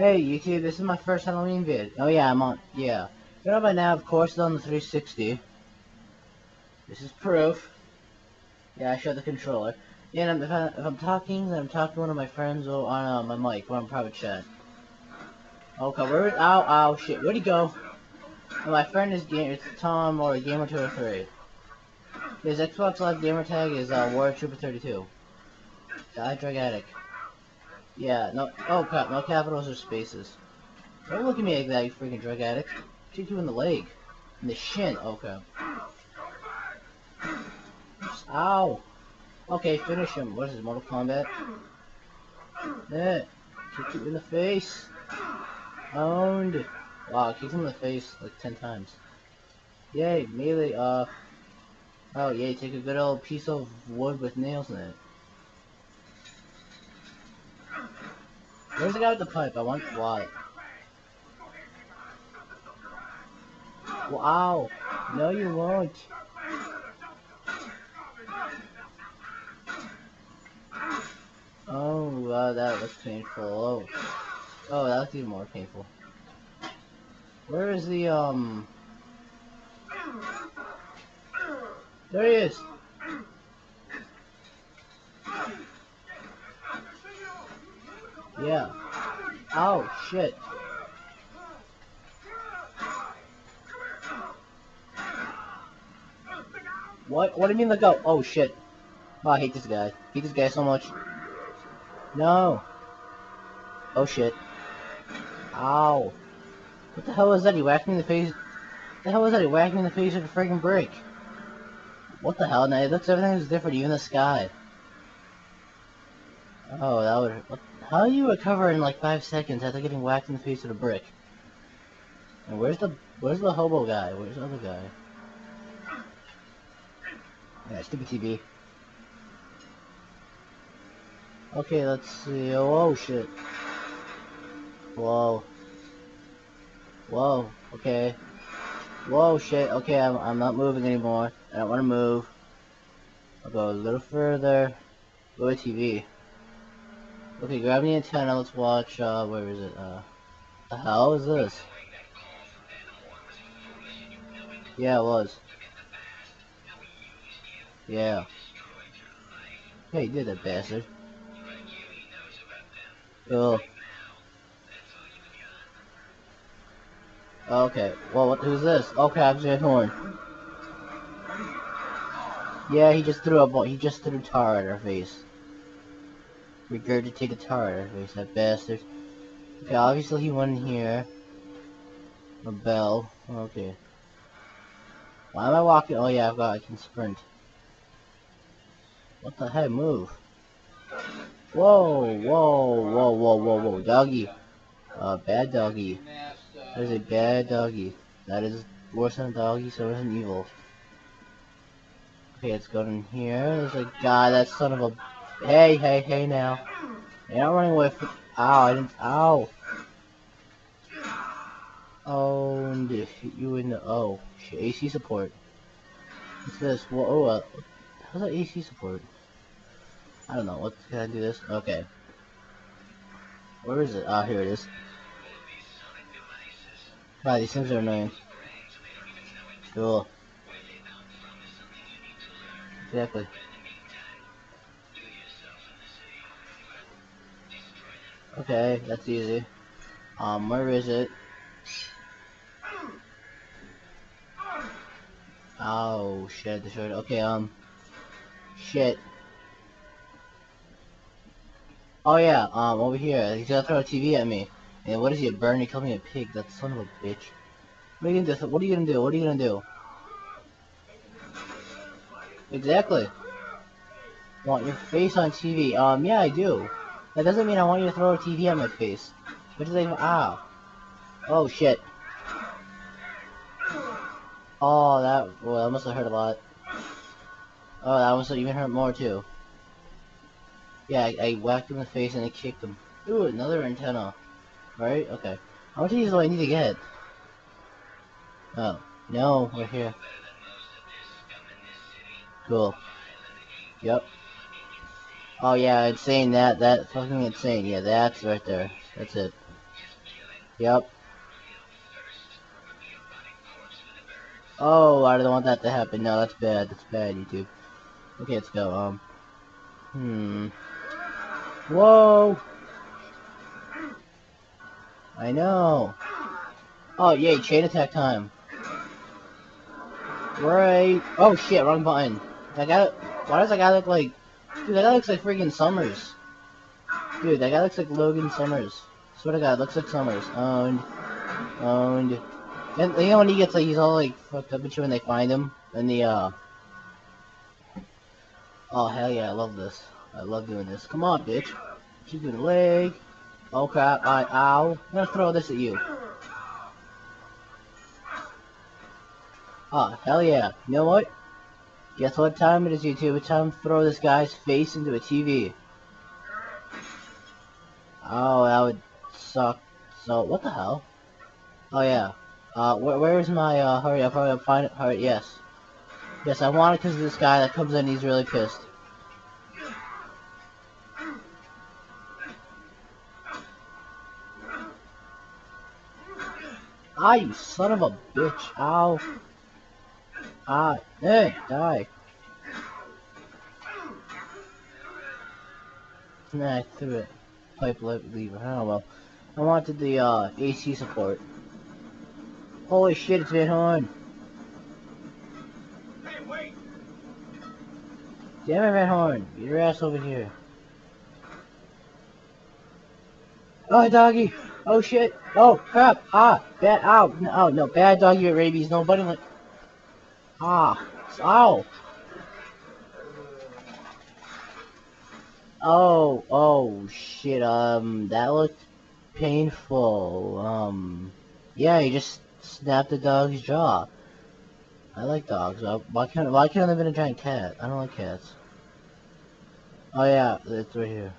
Hey YouTube, this is my first Halloween vid. Oh yeah, I'm on, yeah. You know by now, of course, it's on the 360. This is proof. Yeah, I showed the controller. And if, I, if I'm talking, then I'm talking to one of my friends or on uh, my mic, or on private chat. Okay, where, ow, ow, shit, where'd he go? Well, my friend is, game, it's Tom, or Gamer203. His Xbox Live gamer tag is, uh, War Trooper 32. Die Drug Addict. Yeah, no, oh crap, no capitals or spaces. Don't look at me like that, you freaking drug addict. Shoot you in the leg. In the shin, okay. Ow! Okay, finish him. What is this, Mortal Kombat? Yeah, kick you in the face. Owned. Wow, kicked him in the face like ten times. Yay, melee, uh... Oh, yay, take a good old piece of wood with nails in it. Where's the guy with the pipe? I want why. Wow. No, you won't. Oh, wow, that was painful. Oh. Oh, that was even more painful. Where is the, um... There he is! Yeah. Oh, shit. What? What do you mean let go? Oh, shit. Oh, I hate this guy. I hate this guy so much. No. Oh, shit. Ow. What the hell is that? He whacked me in the face. What the hell is that? He whacked me in the face with a freaking brick. What the hell? Now it looks everything is different, even the sky. Oh, that would. What how do you recover in like five seconds after getting whacked in the face with a brick? And where's the where's the hobo guy? Where's the other guy? Yeah, stupid TV. Okay, let's see. Oh, oh shit. Whoa. Whoa. Okay. Whoa, shit. Okay, I'm, I'm not moving anymore. I don't want to move. I'll go a little further. Go to TV. Okay, grab the antenna, let's watch, uh, where is it, uh, the hell is this? Yeah, it was. Yeah. Hey, you did that, bastard. Cool. Okay, well, what, who's this? Okay, I'm Van Horn. Yeah, he just threw a ball, he just threw tar at our face regurgitated tar. There's that bastard. Okay, obviously he in here. A bell. Okay. Why am I walking? Oh yeah, I've got, I can sprint. What the heck? Move. Whoa, whoa, whoa, whoa, whoa, whoa, doggy. Uh, bad doggy. That is a bad doggy. That is worse than a doggy, so it's an evil. Okay, let's go in here. There's a guy, that son of a Hey, hey, hey now. You're not running away from... Ow, I didn't... Ow. Oh, and hit you in the... Oh, shit, AC support. What's this? Whoa, oh, uh, how's that AC support? I don't know. What can I do this? Okay. Where is it? Ah, oh, here it is. Wow, these things are annoying. Cool. Exactly. Okay, that's easy. Um, where is it? Oh, shit, the short. Okay, um, shit. Oh yeah, um, over here. He's gonna throw a TV at me. And what is he, a bird? He called me a pig. That son of a bitch. What are you gonna do? What are you gonna do? What are you gonna do? Exactly. Want your face on TV? Um, yeah, I do. That doesn't mean I want you to throw a TV on my face. What does that even- Ow. Oh, shit. Oh, that- well, that must have hurt a lot. Oh, that must have even hurt more, too. Yeah, I, I whacked him in the face and I kicked him. Ooh, another antenna. Right? Okay. How much of these do I need to get? Oh. No, we're here. Cool. Yep. Oh yeah, saying that, that fucking insane. Yeah, that's right there. That's it. Yep. Oh, I don't want that to happen. No, that's bad. That's bad, YouTube. Okay, let's go. Um. Hmm. Whoa! I know. Oh, yay, chain attack time. Right. Oh, shit, wrong button. That guy, why does that guy look like, dude, that guy looks like freaking Summers. Dude, that guy looks like Logan Summers. Swear to God, looks like Summers. Owned. Owned. And you know when he gets like, he's all like fucked up and shit when they find him? And the, uh... Oh, hell yeah, I love this. I love doing this. Come on, bitch. Keep doing the leg. Oh crap, I, ow. I'm gonna throw this at you. Oh, hell yeah. You know what? Guess what time it is, YouTube? It's time to throw this guy's face into a TV. Oh, that would suck. So, what the hell? Oh, yeah. Uh, wh where's my, uh, hurry up, hurry up, find it, hurry, yes. Yes, I want it because of this guy that comes in, he's really pissed. Ah, you son of a bitch. Ow. Ah, hey, die. Nah, I threw it. Pipe lever. I don't know. I wanted the uh, AC support. Holy shit, it's Van Horn. Hey, wait! Damn it, Van Horn. Get your ass over here. Oh, doggy. Oh, shit. Oh, crap. Ah, bad. Ow. No, oh, no. Bad doggy with rabies. Nobody like... Ah. Ow. Oh, oh, shit, um, that looked painful. Um, yeah, he just snapped the dog's jaw. I like dogs. Uh, why can't, why can't I live in a giant cat? I don't like cats. Oh yeah, it's right here.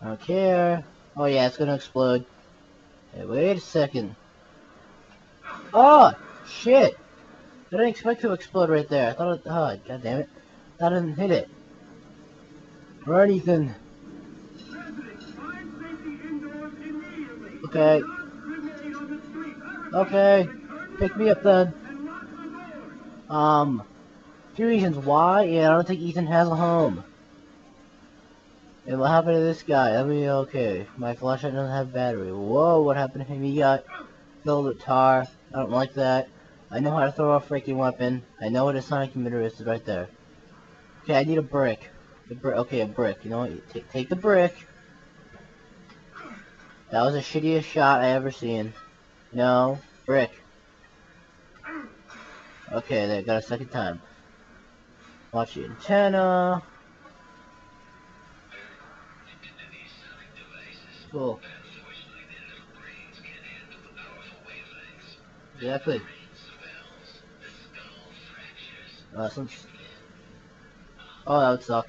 I don't care. Oh yeah, it's gonna explode. Hey, wait a second. Oh, shit! I didn't expect to explode right there. I thought it, oh, god damn it. I didn't hit it. Or anything. Okay. Okay. Pick me up then. Um, few reasons why. Yeah, I don't think Ethan has a home. And what happened to this guy? I mean, okay. My flashlight doesn't have battery. Whoa, what happened to him? He got filled with tar. I don't like that. I know how to throw a freaking weapon. I know what a sonic emitter is. Right there. Okay, I need a brick. A bri okay, a brick. You know what? Take, take the brick. That was the shittiest shot I ever seen. No. Brick. Okay, they got a second time. Watch the antenna. Cool. Exactly. Uh. Oh, that would suck.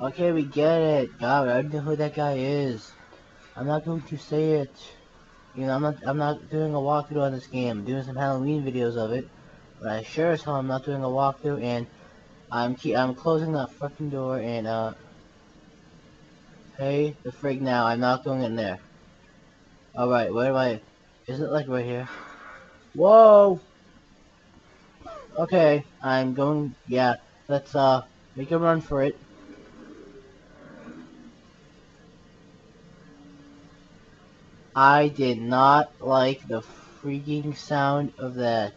Okay, we get it. God, I don't know who that guy is. I'm not going to say it. You know, I'm not. I'm not doing a walkthrough on this game. I'm doing some Halloween videos of it, but I sure as hell I'm not doing a walkthrough. And I'm I'm closing that fucking door. And uh, hey, the frig now. I'm not going in there. All right, where do I? Is it like right here? Whoa. Okay, I'm going. Yeah, let's uh make a run for it. I did not like the freaking sound of that.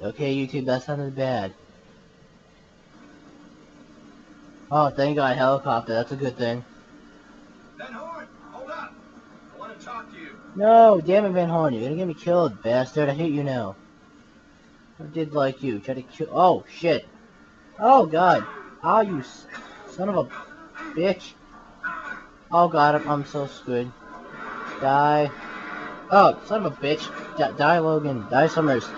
Okay, YouTube, that sounded bad. Oh, thank God, helicopter. That's a good thing. Van Horn, hold up. I want to talk to you. No, damn it, Van Horn. You're gonna get me killed, bastard. I hate you now. I did like you. Try to kill. Oh, shit. Oh, God. Oh, you son of a bitch. Oh, God, I'm, so screwed. Die. Oh, son of a bitch. Die, Logan. Die, Summers.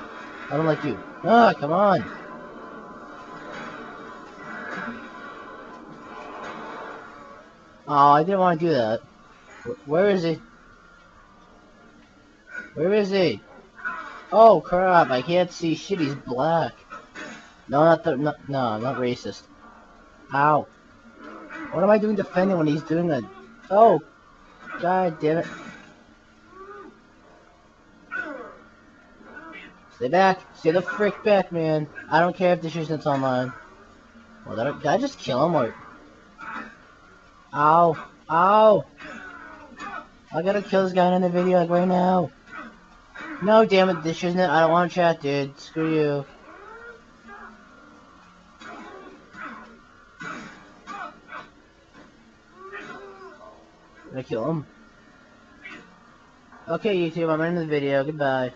I don't like you. Ah, come on. Oh, I didn't want to do that. Where is he? Where is he? Oh, crap. I can't see shit. He's black. No, not the... No, no not racist. Ow. What am I doing defending when he's doing a... Oh! God damn it. Stay back. Stay the frick back, man. I don't care if the shit's online. Well, did I just kill him or... Ow. Ow. I gotta kill this guy in the video, like, right now. No, damn it, this isn't it. I don't want to chat, dude. Screw you. Did I kill him? Okay, YouTube, I'm ending the video. Goodbye.